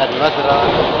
على المزرعة